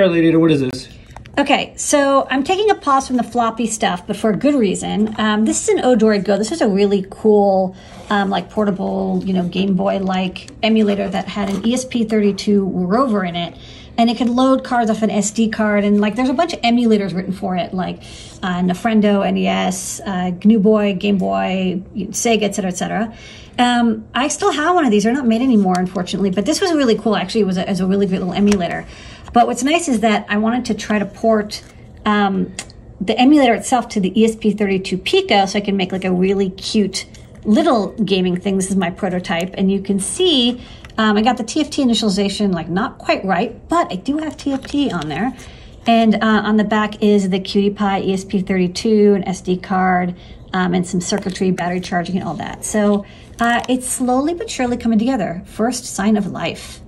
All right, Lady, what is this? Okay, so I'm taking a pause from the floppy stuff, but for a good reason. Um, this is an Odroid Go. This is a really cool, um, like portable, you know, Game Boy like emulator that had an ESP32 WROVER in it, and it could load cards off an SD card. And like, there's a bunch of emulators written for it, like uh, Nofrendo, NES, uh, GNU Boy, Game Boy, Sega, etc., etc. Um, I still have one of these. They're not made anymore, unfortunately, but this was really cool. Actually, it was a, it was a really great little emulator. But what's nice is that I wanted to try to port um, the emulator itself to the ESP32 Pico so I can make like a really cute little gaming thing. This is my prototype. And you can see um, I got the TFT initialization like not quite right, but I do have TFT on there. And uh, on the back is the QT Py ESP32, an SD card, um, and some circuitry, battery charging, and all that. So uh, it's slowly but surely coming together. First sign of life.